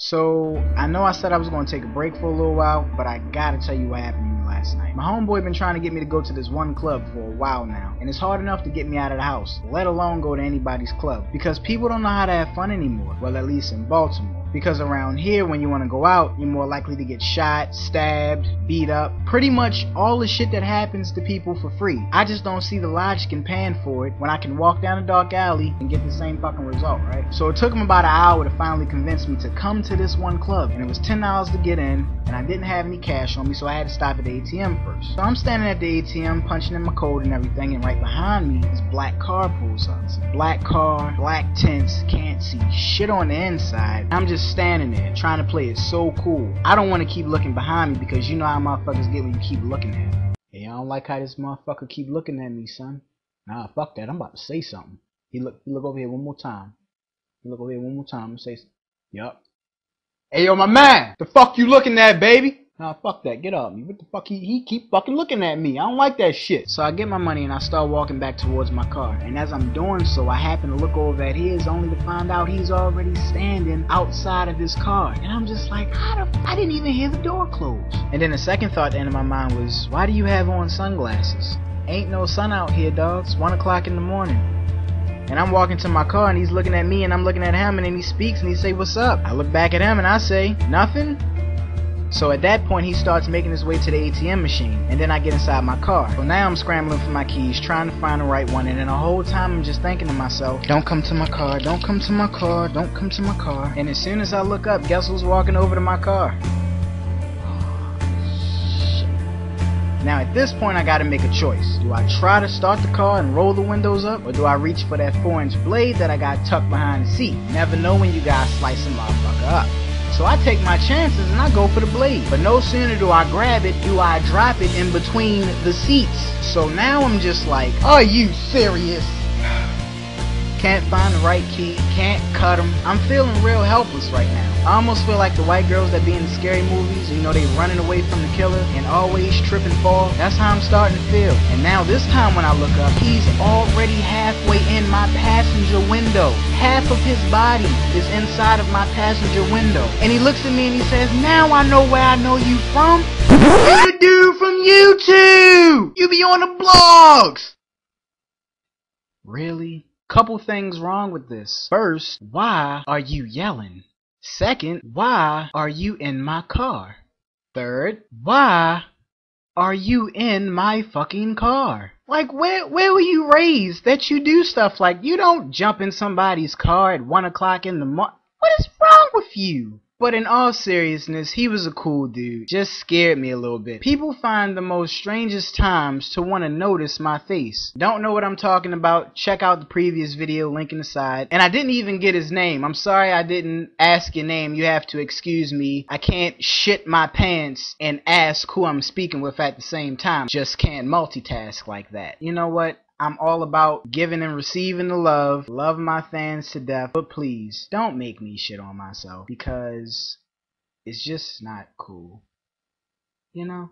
So, I know I said I was going to take a break for a little while, but I gotta tell you what happened last night. My homeboy been trying to get me to go to this one club for a while now, and it's hard enough to get me out of the house, let alone go to anybody's club, because people don't know how to have fun anymore. Well, at least in Baltimore. Because around here, when you want to go out, you're more likely to get shot, stabbed, beat up. Pretty much all the shit that happens to people for free. I just don't see the logic in paying for it when I can walk down a dark alley and get the same fucking result, right? So it took him about an hour to finally convince me to come to this one club. And it was $10 to get in, and I didn't have any cash on me, so I had to stop at the ATM first. So I'm standing at the ATM, punching in my code and everything, and right behind me, this black car pulls up. It's a black car, black tints, can't see shit on the inside. I'm just standing there trying to play it so cool. I don't want to keep looking behind me because you know how motherfuckers get when you keep looking at me. Hey, I don't like how this motherfucker keep looking at me, son. Nah, fuck that. I'm about to say something. He look, he look over here one more time. He look over here one more time and say, yup. Hey, yo, my man. The fuck you looking at, baby? Nah, fuck that. Get up. What the fuck? He, he keep fucking looking at me. I don't like that shit. So I get my money and I start walking back towards my car. And as I'm doing so, I happen to look over at his only to find out he's already standing outside of his car. And I'm just like, how the I didn't even hear the door close. And then the second thought that entered my mind was, why do you have on sunglasses? Ain't no sun out here, dog. It's 1 o'clock in the morning. And I'm walking to my car and he's looking at me and I'm looking at him and then he speaks and he say, what's up? I look back at him and I say, nothing? So at that point, he starts making his way to the ATM machine, and then I get inside my car. So now I'm scrambling for my keys, trying to find the right one, and then the whole time I'm just thinking to myself, don't come to my car, don't come to my car, don't come to my car. And as soon as I look up, guess who's walking over to my car? Now at this point I gotta make a choice. Do I try to start the car and roll the windows up or do I reach for that 4 inch blade that I got tucked behind the seat? Never know when you guys slice a motherfucker up. So I take my chances and I go for the blade. But no sooner do I grab it, do I drop it in between the seats. So now I'm just like, are you serious? Can't find the right key, can't cut them. I'm feeling real helpless right now. I almost feel like the white girls that be in the scary movies, you know, they running away from the killer and always trip and fall. That's how I'm starting to feel. And now this time when I look up, he's already halfway in my passenger window. Half of his body is inside of my passenger window. And he looks at me and he says, now I know where I know you from. You the dude from YouTube! You be on the blogs! Really? Couple things wrong with this. First, why are you yelling? Second, why are you in my car? Third, why are you in my fucking car? Like where where were you raised that you do stuff like you don't jump in somebody's car at one o'clock in the morning? What is wrong with you? But in all seriousness, he was a cool dude. Just scared me a little bit. People find the most strangest times to want to notice my face. Don't know what I'm talking about? Check out the previous video, link in the side. And I didn't even get his name. I'm sorry I didn't ask your name. You have to excuse me. I can't shit my pants and ask who I'm speaking with at the same time. Just can't multitask like that. You know what? I'm all about giving and receiving the love, love my fans to death, but please don't make me shit on myself because it's just not cool. You know?